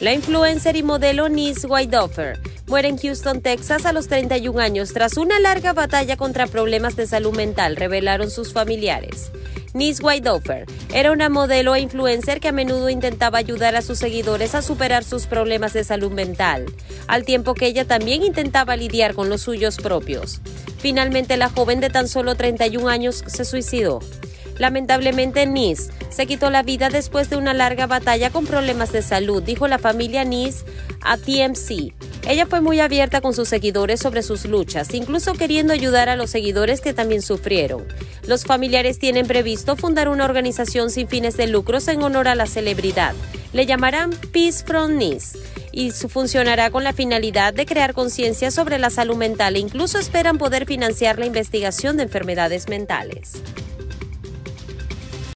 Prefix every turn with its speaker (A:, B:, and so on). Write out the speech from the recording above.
A: La influencer y modelo Nis Whiteoffer muere en Houston, Texas a los 31 años tras una larga batalla contra problemas de salud mental, revelaron sus familiares. Nis Whiteoffer era una modelo e influencer que a menudo intentaba ayudar a sus seguidores a superar sus problemas de salud mental, al tiempo que ella también intentaba lidiar con los suyos propios. Finalmente, la joven de tan solo 31 años se suicidó. Lamentablemente, Nis se quitó la vida después de una larga batalla con problemas de salud, dijo la familia Nis a TMC. Ella fue muy abierta con sus seguidores sobre sus luchas, incluso queriendo ayudar a los seguidores que también sufrieron. Los familiares tienen previsto fundar una organización sin fines de lucros en honor a la celebridad. Le llamarán Peace from Nis y funcionará con la finalidad de crear conciencia sobre la salud mental e incluso esperan poder financiar la investigación de enfermedades mentales.